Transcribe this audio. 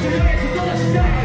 这是历史中的时。